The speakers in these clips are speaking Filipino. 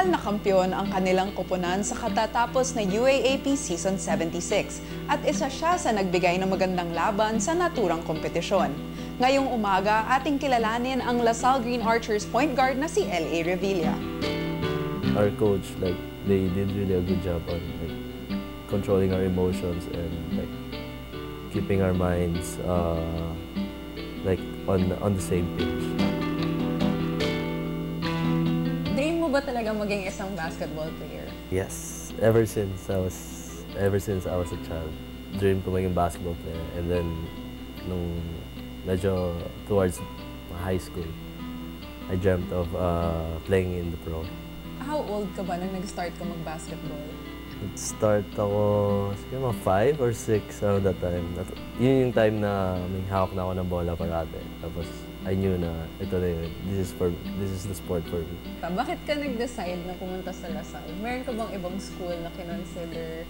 Lokal na kampyon ang kanilang koponan sa katatapos na UAAP Season 76 at isa siya sa nagbigay ng magandang laban sa naturang kompetisyon. Ngayong umaga, ating kilalanin ang LaSalle Green Archers point guard na si L.A. Revilla. Our coach, like, they did really a good job on like controlling our emotions and like keeping our minds uh, like on on the same page. Ba talaga maging isang basketball player? Yes, ever since I was ever since I was a child, dream ko maging basketball player. And then nung medyo towards high school, I dreamt of uh, playing in the pro. How old ka ba nung nag-start ka mag-basketball? Start ako, siguro mga 5 or 6 around that time. Yun yung time na may hawak na ako ng bola parate. Tapos I knew na ito na yun. This is, for, this is the sport for me. Bakit ka nag-decide na pumunta sa Lasal? Meron ka bang ibang school na kinonsider?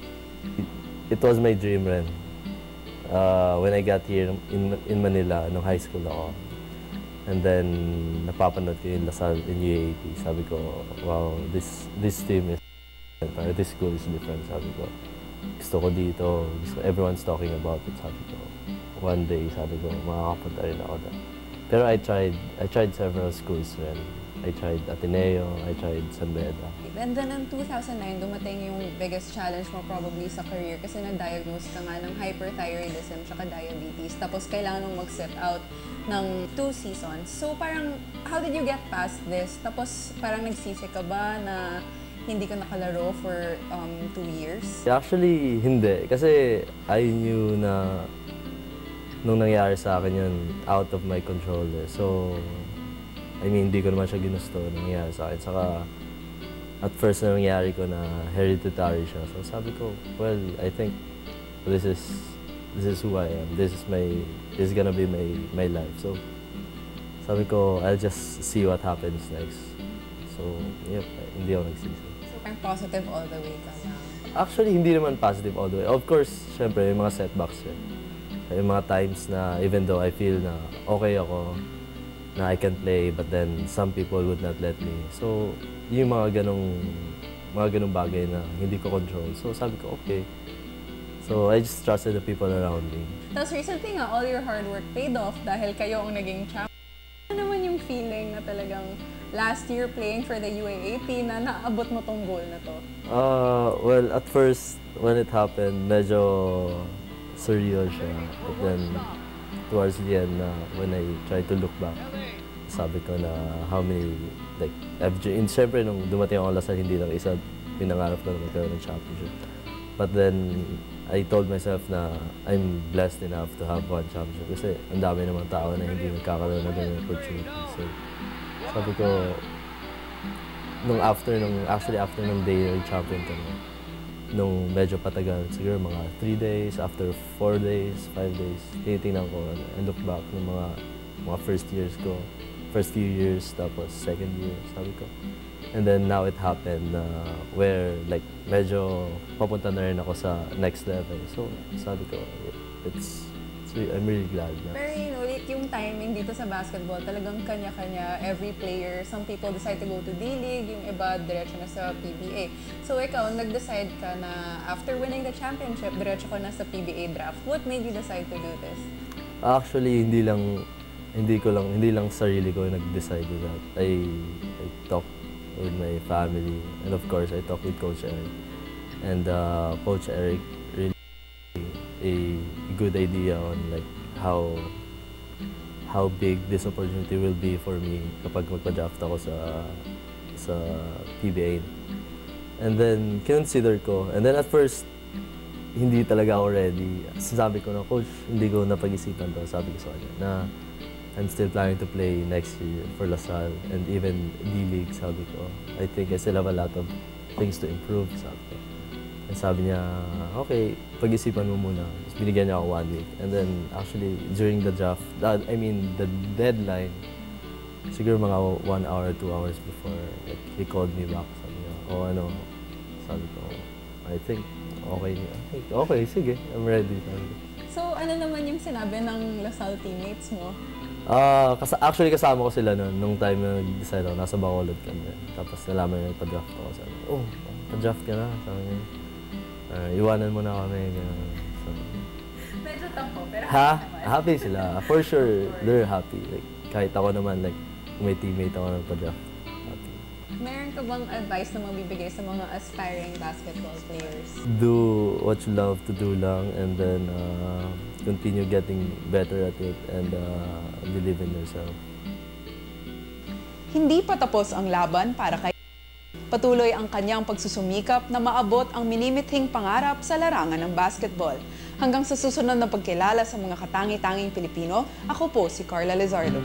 It was my dream rin. Uh, when I got here in, in Manila, nung high school ako. And then, napapanood ko yung Lasal in UAP. Sabi ko, wow, this this team is different. This school is different. Sabi ko, gusto ko dito. Gusto, everyone's talking about it. Sabi ko, one day, sabi ko, makakapunta rin ako doon. Pero I tried, I tried several schools rin. I tried Ateneo, I tried San Beda. And then in 2009, dumating yung biggest challenge mo probably sa career kasi na-diagnose ka nga ng hyperthyroidism tsaka diabetes. Tapos kailangan mong mag-sit out ng two seasons. So parang, how did you get past this? Tapos parang nagsisi ka ba na hindi ka nakalaro for um, two years? Actually, hindi. Kasi I knew na nung nangyari sa akin yun, out of my control. eh. So, I mean, hindi ko naman siya ginusto nung nangyari sa akin. Saka, at first na nangyari ko na hereditary siya. So sabi ko, well, I think this is this is who I am. This is my this is gonna be my my life. So sabi ko, I'll just see what happens next. So, yep, hindi ako nagsisi. So parang positive all the way ka lang. Actually, hindi naman positive all the way. Of course, syempre, may mga setbacks yun. May mga times na even though I feel na okay ako, na I can play, but then some people would not let me. So, yung mga ganong, mga ganong bagay na hindi ko control. So, sabi ko, okay. So, I just trusted the people around me. Tapos recently nga, all your hard work paid off dahil kayo ang naging champ. Ano naman yung feeling na talagang last year playing for the UAAP na naabot mo tong goal na to? Uh, well, at first, when it happened, medyo surreal siya. But then, towards the end, na when I tried to look back, sabi ko na how many, like, I've, in, syempre, nung dumating ako Lasal, hindi lang isa, pinangarap ko na magkaroon ng championship. But then, I told myself na I'm blessed enough to have one championship kasi ang dami namang tao na hindi nagkakaroon ng ganyan opportunity. So, sabi ko, nung after, nung, actually after nung day na champion ko, nung medyo patagal, siguro mga 3 days, after 4 days, 5 days, tinitingnan ko, I look back ng mga, mga first years ko, first few years, tapos second year, sabi ko. And then now it happened na where like medyo papunta na rin ako sa next level. So sabi ko, it's, it's I'm really glad na. Pero you know, yung timing dito sa basketball, talagang kanya-kanya, every player, some people decide to go to D-League, yung iba diretso na sa PBA. So ikaw, nag-decide ka na after winning the championship, diretso ka na sa PBA draft. What made you decide to do this? Actually, hindi lang hindi ko lang hindi lang sarili ko nag-decide that. I I talked with my family and of course I talked with Coach Eric. And uh, Coach Eric really a good idea on like how how big this opportunity will be for me kapag magpa-draft ako sa sa PBA. And then consider ko. And then at first hindi talaga ako ready. Sabi ko na, Coach, hindi ko napag-isipan to. Sabi ko sa kanya na I'm still planning to play next year for LaSalle and even D-League, sabi ko. I think I still have a lot of things to improve, sabi ko. And sabi niya, okay, pag-isipan mo muna. Tapos binigyan niya ako one week. And then actually, during the draft, uh, I mean, the deadline, siguro mga one hour, two hours before, like, he called me back. Sabi niya, oh ano, sabi ko, I think, okay, I think, okay, sige, I'm ready. Sabi ko. So ano naman yung sinabi ng Lasal teammates mo? Ah, kas actually kasama ko sila noon nung time na nag-decide ako, nasa Bacolod kami. Tapos nalaman niya pa-draft ako. Sabi, oh, pa-draft ka na. Sabi niya, "Ah, iwanan mo na kami. Ganun. Niya. Medyo tampo, pero Ha? Happy sila. For sure, they're happy. Like, kahit ako naman, like, may teammate ako nagpa-draft. Happy. Meron ka bang advice na mabibigay sa mga aspiring basketball players? Do what you love to do lang and then uh, continue getting better at it and uh, believe in yourself. Hindi pa tapos ang laban para kay Patuloy ang kanyang pagsusumikap na maabot ang minimithing pangarap sa larangan ng basketball. Hanggang sa susunod na pagkilala sa mga katangi-tanging Pilipino, ako po si Carla Lizardo.